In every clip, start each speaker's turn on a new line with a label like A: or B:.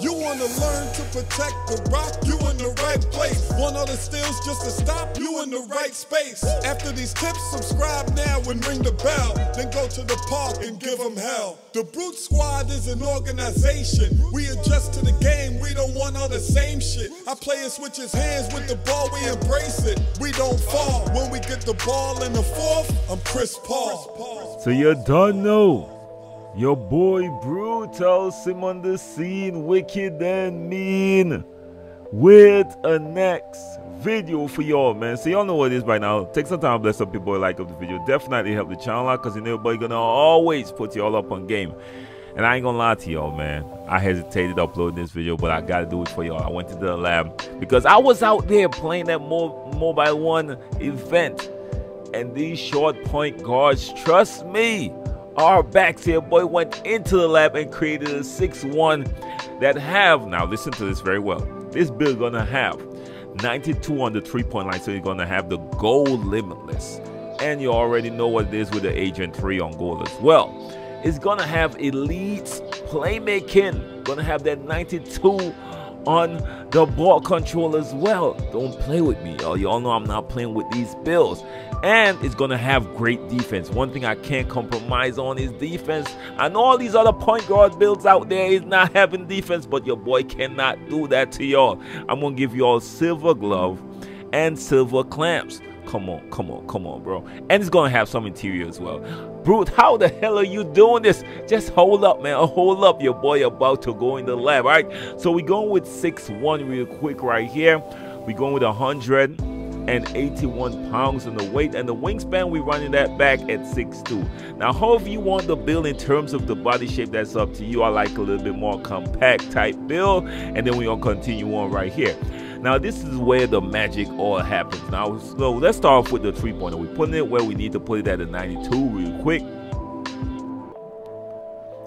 A: You wanna learn to protect the rock, you in the right place. Want all the steals just to stop, you in the right space. After these tips, subscribe now and ring the bell. Then go to the park and give them hell. The Brute Squad is an organization. We adjust to the game, we don't want all the same shit. I play Our player switches hands with the ball, we embrace it. We don't fall. When we get the ball in the fourth, I'm Chris Paul.
B: So you don't know. Your boy Brutalsim on the scene, wicked and mean, with a next video for y'all, man. So y'all know what it is by now. Take some time, bless up your boy, like up the video. Definitely help the channel out, cause you know everybody gonna always put y'all up on game. And I ain't gonna lie to y'all, man. I hesitated uploading this video, but I gotta do it for y'all. I went to the lab because I was out there playing that Mo Mobile One event. And these short point guards, trust me, our here, boy, went into the lab and created a 6-1 that have, now listen to this very well, this build gonna have 92 on the three-point line, so you're gonna have the gold limitless. And you already know what it is with the Agent 3 on gold as well. It's gonna have elite playmaking, gonna have that 92 on the ball control as well. Don't play with me, y'all. Y'all know I'm not playing with these bills. And it's going to have great defense. One thing I can't compromise on is defense. And all these other point guard builds out there is not having defense, but your boy cannot do that to y'all. I'm going to give y'all silver glove and silver clamps. Come on, come on, come on, bro. And it's gonna have some interior as well. Brute, how the hell are you doing this? Just hold up, man. Hold up. Your boy about to go in the lab. All right. So we going with 6-1 real quick right here. we going with 181 pounds in the weight and the wingspan we running that back at 6'2 now however you want the build in terms of the body shape that's up to you i like a little bit more compact type build and then we're gonna continue on right here now this is where the magic all happens. Now so let's start off with the three pointer. We're putting it where we need to put it at a 92 real quick.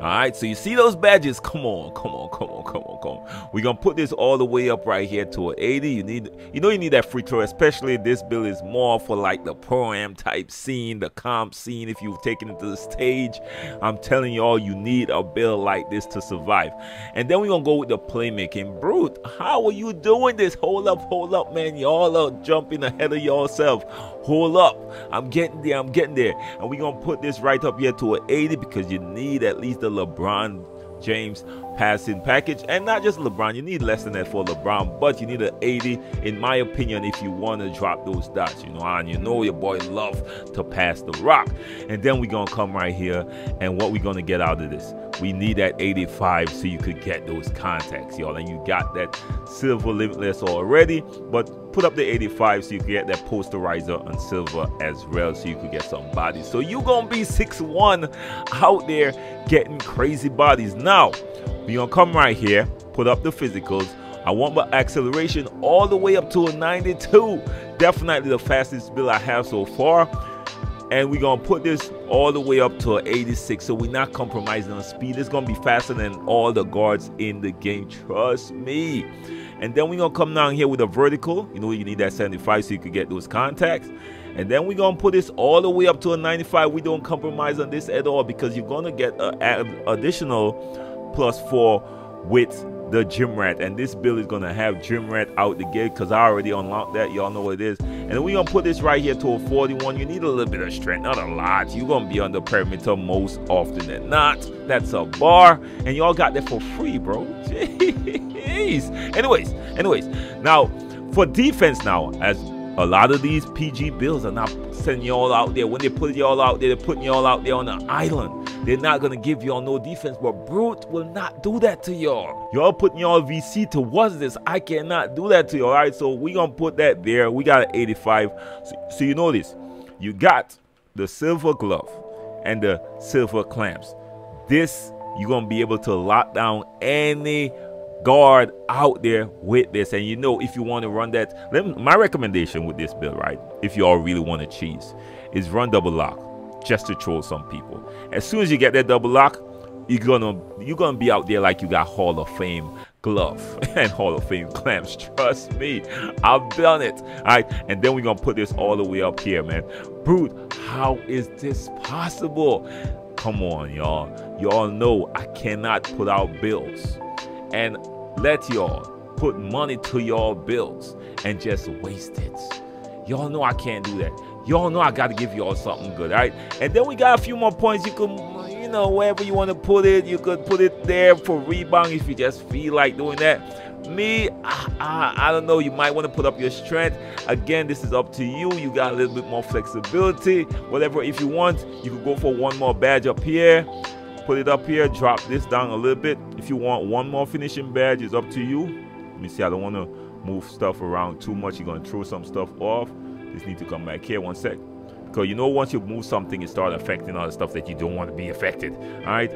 B: All right, so you see those badges? Come on, come on, come on, come on, come on. We're gonna put this all the way up right here to an 80. You need, you know, you need that free throw, especially this build is more for like the pro am type scene, the comp scene. If you've taken it to the stage, I'm telling y'all, you need a build like this to survive. And then we're gonna go with the playmaking. Brute, how are you doing this? Hold up, hold up, man. Y'all are jumping ahead of yourself. Hold up. I'm getting there. I'm getting there. And we're to put this right up here to an 80 because you need at least the LeBron James passing package. And not just LeBron, you need less than that for LeBron, but you need an 80, in my opinion, if you want to drop those dots, you know. And you know your boy love to pass the rock. And then we're to come right here. And what we're to get out of this? We need that 85 so you could get those contacts, y'all. And you got that silver limitless already, but put up the 85 so you can get that posterizer on silver as well so you could get some bodies. So you gonna be six one out there getting crazy bodies. Now, we gonna come right here, put up the physicals. I want my acceleration all the way up to a 92. Definitely the fastest build I have so far. And we're gonna put this all the way up to an 86. So we're not compromising on speed. It's gonna be faster than all the guards in the game. Trust me. And then we're gonna come down here with a vertical. You know, you need that 75 so you can get those contacts. And then we're gonna put this all the way up to a 95. We don't compromise on this at all because you're gonna get an additional plus four with the gym rat. And this build is gonna have gym rat out the gate because i already unlocked that. Y'all know what it is. And we're gonna put this right here to a 41 you need a little bit of strength not a lot. You're gonna be on the perimeter most often than not. That's a bar. And y'all got that for free bro. Jeez. Anyways anyways. Now for defense now as a lot of these PG bills are not sending y'all out there. When they put y'all out there, they're putting y'all out there on an island. They're not gonna give y'all no defense, but Brute will not do that to y'all. Y'all putting y'all VC towards this. I cannot do that to y'all. All right, so we gonna put that there. We got an 85. So, so you know this. You got the silver glove and the silver clamps. This you're gonna be able to lock down any guard out there with this. And you know if you want to run that me, my recommendation with this build right if you all really want to cheese is run double lock just to troll some people. As soon as you get that double lock you're gonna you're gonna be out there like you got hall of fame glove and hall of fame clamps. Trust me i've done it. All right and then we're gonna put this all the way up here man. Brute how is this possible? Come on y'all. Y'all know i cannot put out bills and let y'all put money to your bills and just waste it. Y'all know I can't do that. Y'all know I got to give y'all something good, all right? And then we got a few more points. You can, you know, wherever you want to put it, you could put it there for rebound if you just feel like doing that. Me, I, I, I don't know. You might want to put up your strength. Again, this is up to you. You got a little bit more flexibility. Whatever, if you want, you could go for one more badge up here put it up here drop this down a little bit if you want one more finishing badge it's up to you let me see i don't want to move stuff around too much you're going to throw some stuff off just need to come back here one sec because you know once you move something it start affecting other stuff that you don't want to be affected all right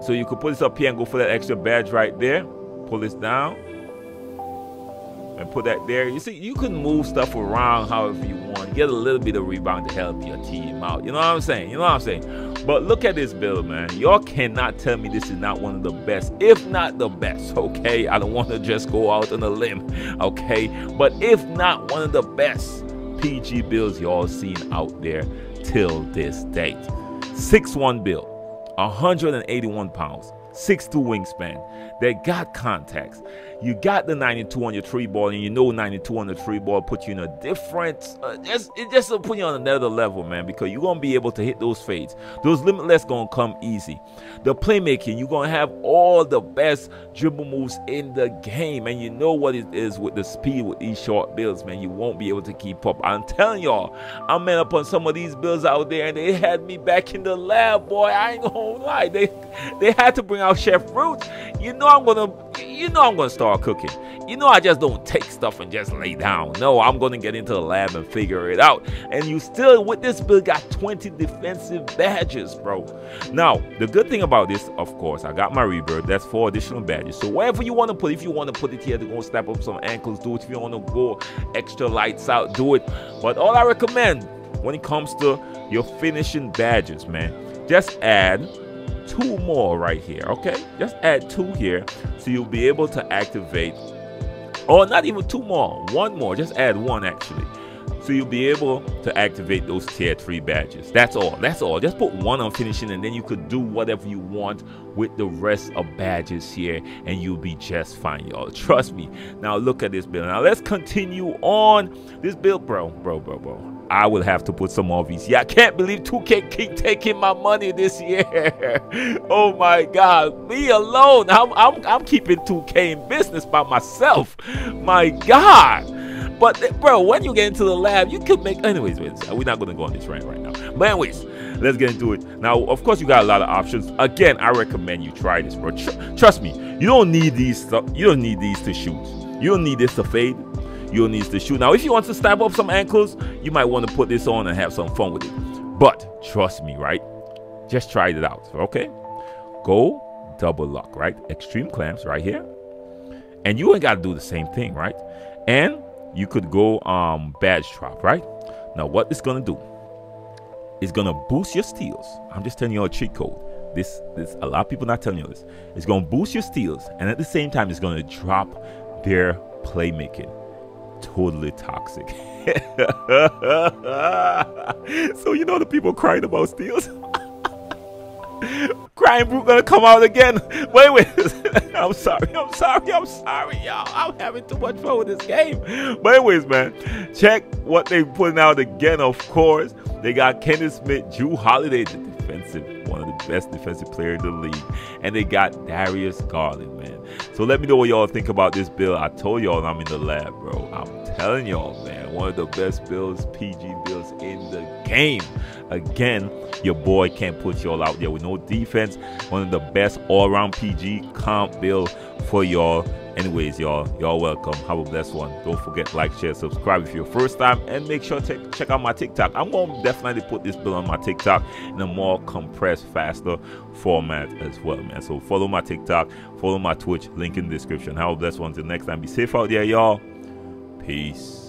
B: so you could put this up here and go for that extra badge right there pull this down and put that there. You see, you can move stuff around however you want. Get a little bit of rebound to help your team out. You know what I'm saying? You know what I'm saying? But look at this build, man. Y'all cannot tell me this is not one of the best, if not the best, okay? I don't want to just go out on a limb, okay? But if not one of the best PG builds y'all seen out there till this date. 6'1 build, 181 pounds, 6'2 wingspan. They got contacts. You got the 92 on your three ball, and you know 92 on the three ball put you in a different, uh, it just put you on another level, man, because you're going to be able to hit those fades. Those limitless going to come easy. The playmaking, you're going to have all the best dribble moves in the game, and you know what it is with the speed with these short builds, man. You won't be able to keep up. I'm telling y'all, I met up on some of these builds out there, and they had me back in the lab, boy. I ain't gonna lie. They, they had to bring out Chef Roots. You know I'm gonna, you know I'm gonna start cooking. You know, I just don't take stuff and just lay down. No, I'm to get into the lab and figure it out. And you still, with this build, got 20 defensive badges, bro. Now, the good thing about this, of course, I got my rebirth. That's four additional badges. So wherever you want to put, if you want to put it here to go snap up some ankles, do it. If you want to go extra lights out, do it. But all I recommend when it comes to your finishing badges, man, just add two more right here, okay? Just add two here so you'll be able to activate, or not even two more, one more, just add one actually. So you'll be able to activate those tier 3 badges. That's all. That's all. Just put one on finishing and then you could do whatever you want with the rest of badges here and you'll be just fine, y'all. Trust me. Now look at this build. Now let's continue on this build, bro. Bro, bro, bro. I will have to put some more VC. I can't believe 2K keep taking my money this year. oh my God, me alone. I'm, I'm, I'm keeping 2K in business by myself. My God. But bro, when you get into the lab, you can make. Anyways, we're not gonna go on this rant right now. But anyways, let's get into it. Now, of course, you got a lot of options. Again, I recommend you try this, bro. Tr trust me, you don't need these. You don't need these to shoot. You don't need this to fade you'll need to shoot. Now, if you want to stab up some ankles, you might want to put this on and have some fun with it. But trust me, right? Just try it out, okay? Go double lock, right? Extreme clamps right here. And you ain't got to do the same thing, right? And you could go um badge drop, right? Now, what it's going to do is going to boost your steals. I'm just telling you a cheat code. This, this, a lot of people not telling you this. It's going to boost your steals, and at the same time, it's going to drop their playmaking totally toxic. so you know the people crying about steals. Crying brute gonna come out again. Wait, wait. I'm sorry. I'm sorry. I'm sorry, y'all. I'm having too much fun with this game. But anyways, man, check what they putting out again. Of course, they got Kenneth Smith, Jrue Holiday, the defensive, one of the best defensive player in the league, and they got Darius Garland, man. So let me know what y'all think about this build. I told y'all I'm in the lab, bro. I'm telling y'all, man, one of the best builds, PG builds in the game. Again, your boy can't put y'all out there with no defense. One of the best all-around PG comp build for y'all. Anyways, y'all, y'all welcome. Have a blessed one. Don't forget like, share, subscribe if you're first time, and make sure to check out my TikTok. I'm gonna definitely put this build on my TikTok in a more compressed, faster format as well, man. So follow my TikTok, follow my Twitch, link in the description. Have a blessed one. Till next time, be safe out there, y'all. Peace.